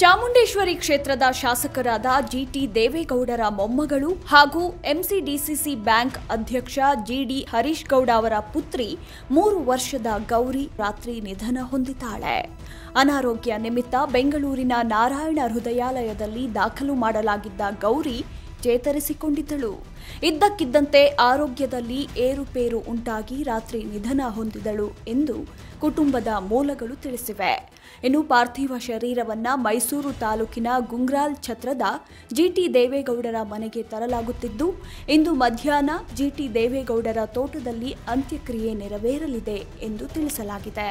ಚಾಮುಂಡೇಶ್ವರಿ ಕ್ಷೇತ್ರದ ಶಾಸಕರಾದ ಜಿಟಿ ದೇವೇಗೌಡರ ಮೊಮ್ಮಗಳು ಹಾಗೂ ಎಂಸಿಡಿಸಿಸಿ ಬ್ಯಾಂಕ್ ಅಧ್ಯಕ್ಷ ಜಿಡಿ ಹರೀಶ್ ಗೌಡ ಅವರ ಪುತ್ರಿ ಮೂರು ವರ್ಷದ ಗೌರಿ ರಾತ್ರಿ ನಿಧನ ಹೊಂದಿದ್ದಾಳೆ. ಅನಾರೋಗ್ಯ ನಿಮಿತ್ತ ಬೆಂಗಳೂರಿನ ನಾರಾಯಣ ಹೃದಯಾಲಯದಲ್ಲಿ ದಾಖಲು ಮಾಡಲಾಗಿದ್ದ ಗೌರಿ ಚೇತರಿಸಿಕೊಂಡಿದ್ದಳು. ಇದ್ದಕ್ಕಿದ್ದಂತೆ ಆರೋಗ್ಯದಲ್ಲಿ ಏರುಪೇರು ಉಂಟಾಗಿ ರಾತ್ರಿ ನಿಧನ ಹೊಂದಿದಳು ಎಂದು ಕುಟುಂಬದ ಮೂಲಗಳು ತಿಳಿಸಿವೆ. ಇನ್ನು ಪಾರ್ಥಿವ ಶರೀರವನ್ನ ಮೈಸೂರು ತಾಲೂಕಿನ ಗುಂಗ್ರಾಲ್ ಛತ್ರದ ಜಿಟಿ ದೇವೇಗೌಡರ ಮನೆಗೆ ತರಲಾಗುತ್ತಿದ್ದು, ಇಂದು ಮಧ್ಯಾಹ್ನ ಜಿಟಿ ದೇವೇಗೌಡರ ತೋಟದಲ್ಲಿ ಅಂತ್ಯಕ್ರಿಯೆ ನೆರವೇರಲಿದೆ ಎಂದು ತಿಳಿಸಲಾಗಿದೆ.